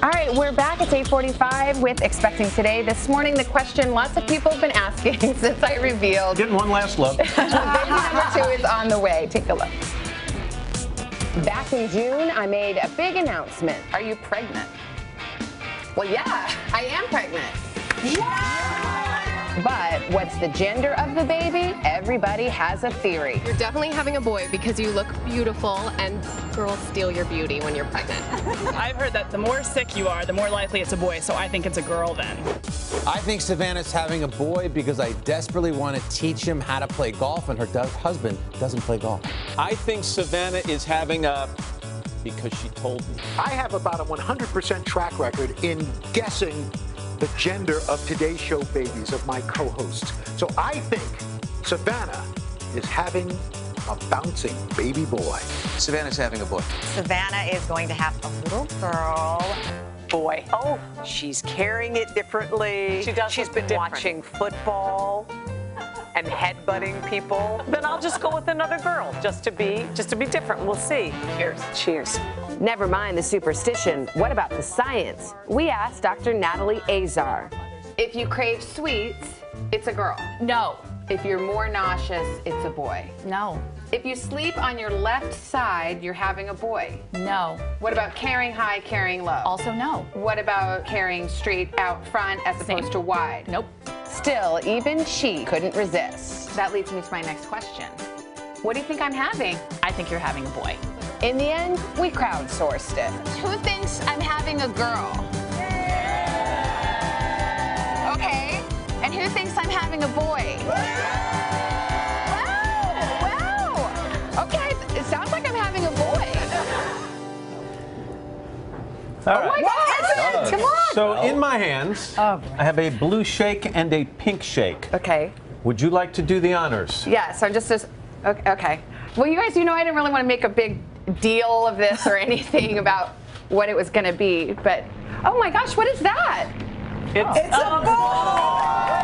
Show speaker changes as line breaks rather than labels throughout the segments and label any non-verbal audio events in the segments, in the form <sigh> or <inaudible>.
All right, we're back. It's 8:45 with Expecting Today. This morning, the question lots of people have been asking <laughs> since I revealed
Getting one last look. <laughs>
baby number two is on the way. Take a look. Back in June, I made a big announcement.
Are you pregnant?
Well, yeah, I am pregnant. But what's the gender of the baby? Everybody has a theory.
You're definitely having a boy because you look beautiful and girls steal your beauty when you're pregnant. <laughs>
I've heard that the more sick you are, the more likely it's a boy, so I think it's a girl then.
I think Savannah's having a boy because I desperately want to teach him how to play golf, and her do- husband doesn't play golf.
I think Savannah is having a because she told me.
I have about a 100% track record in guessing the gender of today's show babies of my co-hosts. So I think Savannah is having a bouncing baby boy.
Savannah's having a boy.
Savannah is going to have a little girl.
Boy. Oh, she's carrying it differently.
She does
She's
look
been
different.
watching football and headbutting people. Then I'll just go with another girl just to be just to be different. We'll see. Cheers. Cheers.
Never mind the superstition. What about the science? We asked Dr. Natalie Azar. If you crave sweets, it's a girl.
No.
If you're more nauseous, it's a boy.
No.
If you sleep on your left side, you're having a boy.
No.
What about carrying high, carrying low?
Also no.
What about carrying straight out front as
Same.
opposed to wide?
Nope.
Still, even she couldn't resist. That leads me to my next question. What do you think I'm having?
I think you're having a boy.
In the end, we crowdsourced it.
Who thinks I'm having a girl? Okay. And who thinks I'm having a boy?
Wow! Wow! Okay, it sounds like I'm having a boy.
All right.
Oh my God! Come on!
So in my hands,
Oh,
I have a blue shake and a pink shake.
Okay.
Would you like to do the honors?
Yes, I'm just as okay, okay. Well, you guys, you know, I didn't really want to make a big deal of this or <laughs> anything about what it was going to be, but oh my gosh, what is that?
It's, a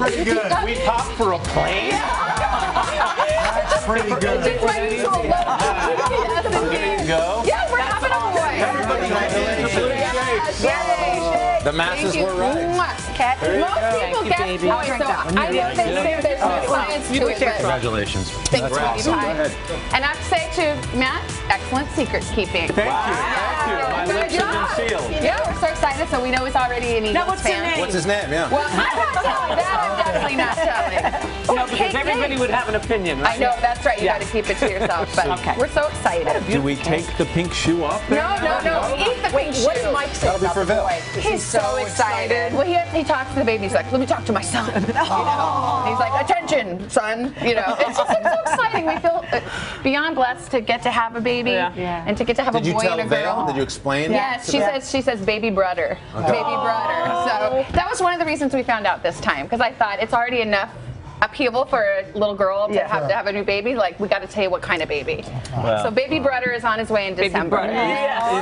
Pretty good. We popped for a plane? That's pretty good. Shake.
Yay!
The masses
Thank you.
were right.
Mwah. Okay. Most
go.
people
you,
guess
baby.
boy, so I know they say there's no science to it, but
Congratulations.
thanks,
Congrats.
sweetie pie. And I have to say to Matt, excellent secret keeping.
Thank you. Thank you. My
Good
lips have been
job.
sealed.
Yeah, we're so excited, so we know he's already an Eagles
what's your
fan.
name?
What's his name? Yeah.
Well, I'm not telling that. I'm definitely not telling.
No, <laughs> because everybody would have an opinion, right?
I know, that's right. You
Yeah.
got to keep it to yourself. <laughs> But
Okay.
we're so excited.
Do we take the pink shoe off? there?
No, no, no. Eat the pink
What
shoe.
did Mike say
That'll be
about
for
the
Vale.
boy?
He's so excited. Well, he, he talks to the baby. He's like, let me talk to my son. <laughs> You know? He's like, attention, son. You know, it's just it's so exciting. We feel uh, beyond blessed to get to have a baby
Yeah.
Yeah.
and to get to have
Did
a boy and a girl.
Vale? Did you explain?
Yes,
to
she
Vale?
says she says baby brother, baby brother. So that was one of the reasons we found out this time because I thought it's already enough upheaval for a little girl to
Yeah.
have to have a new baby. Like we got to tell you what kind of baby.
Well.
So baby brother is on his way in December.
brother.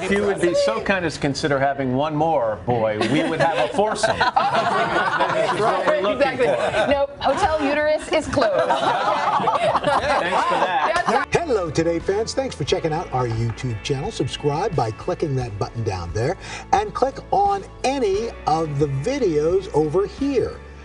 If you would be so kind as to consider having one more boy, we would have a foursome. This is what we're looking
exactly.
for.
Nope. Hotel uterus is closed. <laughs>
Thanks for that.
Hello, Today fans. Thanks for checking out our YouTube channel. Subscribe by clicking that button down there and click on any of the videos over here